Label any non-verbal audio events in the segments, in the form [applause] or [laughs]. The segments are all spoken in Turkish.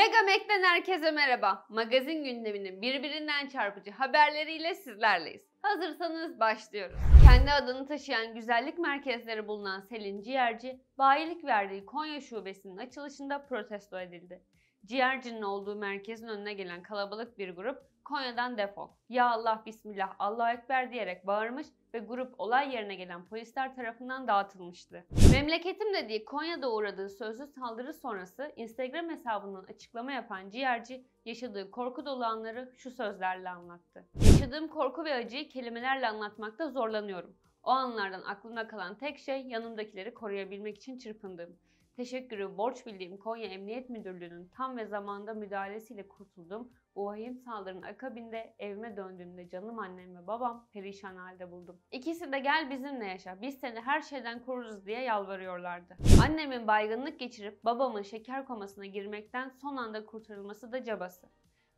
Mega Mac'ten herkese merhaba. Magazin gündeminin birbirinden çarpıcı haberleriyle sizlerleyiz. Hazırsanız başlıyoruz. Kendi adını taşıyan güzellik merkezleri bulunan Selin Ciğerci, bayilik verdiği Konya şubesinin açılışında protesto edildi. Ciğercinin olduğu merkezin önüne gelen kalabalık bir grup Konya'dan defol, ya Allah bismillah Allahu Ekber diyerek bağırmış ve grup olay yerine gelen polisler tarafından dağıtılmıştı. Memleketim dediği Konya'da uğradığı sözlü saldırı sonrası Instagram hesabından açıklama yapan ciğerci yaşadığı korku dolu anları şu sözlerle anlattı. Yaşadığım korku ve acıyı kelimelerle anlatmakta zorlanıyorum. O anlardan aklımda kalan tek şey yanımdakileri koruyabilmek için çırpındığım. Teşekkürü borç bildiğim Konya Emniyet Müdürlüğü'nün tam ve zamanda müdahalesiyle kurtuldum. Bu vahim saldırının akabinde evime döndüğümde canım annem ve babam perişan halde buldum. İkisi de gel bizimle yaşa, biz seni her şeyden koruruz diye yalvarıyorlardı. Annemin baygınlık geçirip babamın şeker komasına girmekten son anda kurtarılması da cabası.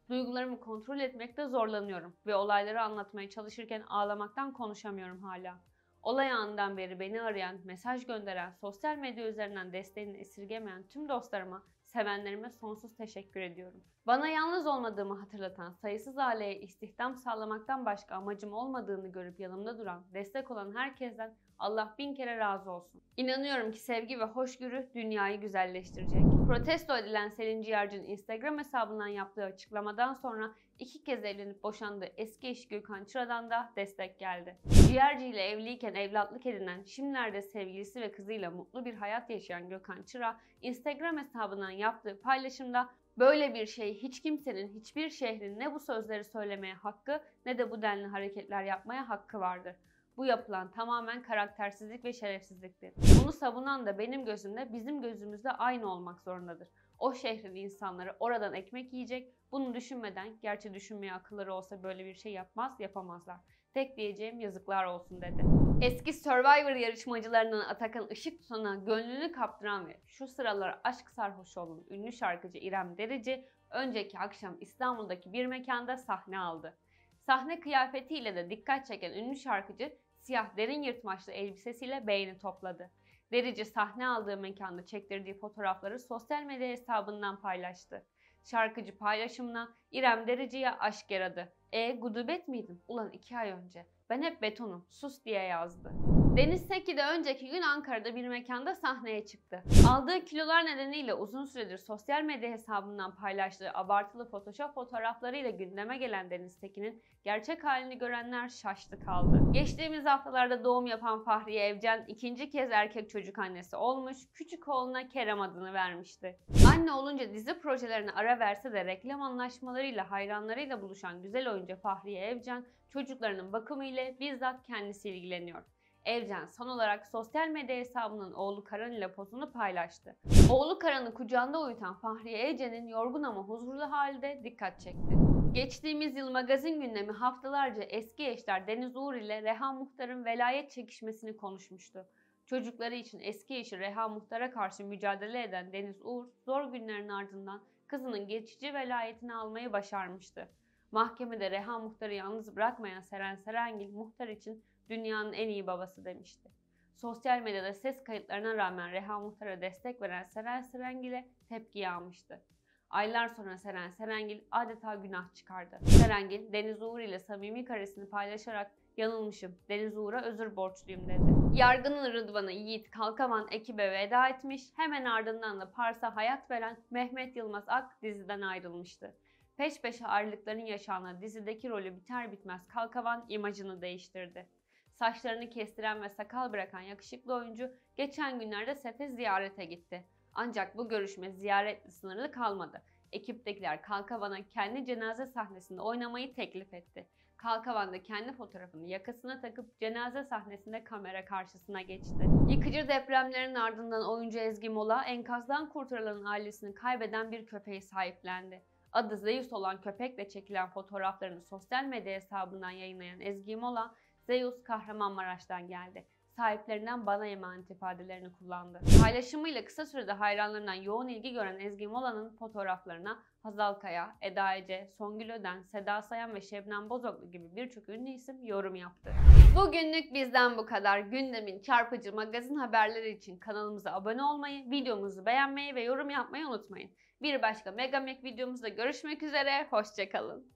Duygularımı kontrol etmekte zorlanıyorum ve olayları anlatmaya çalışırken ağlamaktan konuşamıyorum hala. Olay anından beri beni arayan, mesaj gönderen, sosyal medya üzerinden desteğini esirgemeyen tüm dostlarıma, sevenlerime sonsuz teşekkür ediyorum. Bana yalnız olmadığımı hatırlatan, sayısız aileye istihdam sağlamaktan başka amacım olmadığını görüp yanımda duran, destek olan herkesten Allah bin kere razı olsun. İnanıyorum ki sevgi ve hoşgörü dünyayı güzelleştirecek. Protesto edilen Selin Ciğerci'nin Instagram hesabından yaptığı açıklamadan sonra iki kez evlenip boşandığı eski eşi Gökhan Çıra'dan da destek geldi. Ciğerci ile evliyken evlatlık edinen, şimdilerde sevgilisi ve kızıyla mutlu bir hayat yaşayan Gökhan Çıra, Instagram hesabından yaptığı paylaşımda Böyle bir şey hiç kimsenin, hiçbir şehrin ne bu sözleri söylemeye hakkı ne de bu denli hareketler yapmaya hakkı vardır. Bu yapılan tamamen karaktersizlik ve şerefsizliktir. Bunu savunan da benim gözümde bizim gözümüzde aynı olmak zorundadır. O şehrin insanları oradan ekmek yiyecek, bunu düşünmeden, gerçi düşünmeye akılları olsa böyle bir şey yapmaz, yapamazlar. Tek diyeceğim yazıklar olsun dedi. Eski Survivor yarışmacılarından Atakan Işık Tutan'a gönlünü kaptıran ve şu sıralar aşk sarhoş olan ünlü şarkıcı İrem Derici önceki akşam İstanbul'daki bir mekanda sahne aldı. Sahne kıyafetiyle de dikkat çeken ünlü şarkıcı siyah derin yırtmaçlı elbisesiyle beğeni topladı. Derici sahne aldığı mekanda çektirdiği fotoğrafları sosyal medya hesabından paylaştı. Şarkıcı paylaşımına İrem Derici'ye aşk yaradı. E gudubet miydin? Ulan iki ay önce. Ben hep betonum. Sus diye yazdı. Deniz Seki de önceki gün Ankara'da bir mekanda sahneye çıktı. Aldığı kilolar nedeniyle uzun süredir sosyal medya hesabından paylaştığı abartılı Photoshop fotoğraflarıyla gündeme gelen Deniz Seki'nin gerçek halini görenler şaştı kaldı. Geçtiğimiz haftalarda doğum yapan Fahriye Evcen ikinci kez erkek çocuk annesi olmuş, küçük oğluna Kerem adını vermişti. Anne olunca dizi projelerine ara verse de reklam anlaşmalarıyla hayranlarıyla buluşan güzel oyuncu Fahriye Evcen çocuklarının bakımı ile bizzat kendisi ilgileniyor. Evcen son olarak sosyal medya hesabının oğlu Karan ile pozunu paylaştı. Oğlu Karan'ı kucağında uyutan Fahriye Evcen'in yorgun ama huzurlu halde dikkat çekti. Geçtiğimiz yıl magazin gündemi haftalarca eski eşler Deniz Uğur ile Reha Muhtar'ın velayet çekişmesini konuşmuştu. Çocukları için eski eşi Reha Muhtar'a karşı mücadele eden Deniz Uğur zor günlerin ardından kızının geçici velayetini almayı başarmıştı. Mahkemede Reha Muhtar'ı yalnız bırakmayan Seren Serengil Muhtar için dünyanın en iyi babası demişti. Sosyal medyada ses kayıtlarına rağmen Reha Muhtar'a destek veren Seren Serengil'e tepki yağmıştı. Aylar sonra Seren Serengil adeta günah çıkardı. Serengil, Deniz Uğur ile samimi karesini paylaşarak yanılmışım, Deniz Uğur'a özür borçluyum dedi. Yargının Rıdvan'ı Yiğit Kalkavan ekibe veda etmiş, hemen ardından da Pars'a hayat veren Mehmet Yılmaz Ak diziden ayrılmıştı. Peş peşe ayrılıkların yaşandığı dizideki rolü biter bitmez Kalkavan imajını değiştirdi. Saçlarını kestiren ve sakal bırakan yakışıklı oyuncu geçen günlerde sete ziyarete gitti. Ancak bu görüşme ziyaretle sınırlı kalmadı. Ekiptekiler Kalkavan'a kendi cenaze sahnesinde oynamayı teklif etti. Kalkavan da kendi fotoğrafını yakasına takıp cenaze sahnesinde kamera karşısına geçti. Yıkıcı depremlerin ardından oyuncu Ezgi Mola enkazdan kurtarılan ailesini kaybeden bir köpeği sahiplendi. Adı Zeus olan köpekle çekilen fotoğraflarını sosyal medya hesabından yayınlayan Ezgi Mola, Zeus Kahramanmaraş'tan geldi. Sahiplerinden bana emanet ifadelerini kullandı. Paylaşımıyla kısa sürede hayranlarından yoğun ilgi gören Ezgi Mola'nın fotoğraflarına Hazal Kaya, Eda Ece, Songül Öden, Seda Sayan ve Şebnem Bozoklu gibi birçok ünlü isim yorum yaptı. Bugünlük bizden bu kadar. Gündemin çarpıcı magazin haberleri için kanalımıza abone olmayı, videomuzu beğenmeyi ve yorum yapmayı unutmayın. Bir başka Megamek videomuzda görüşmek üzere, hoşçakalın.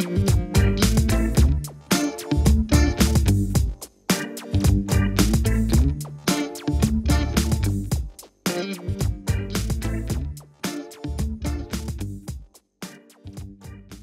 mm-hmm. [laughs]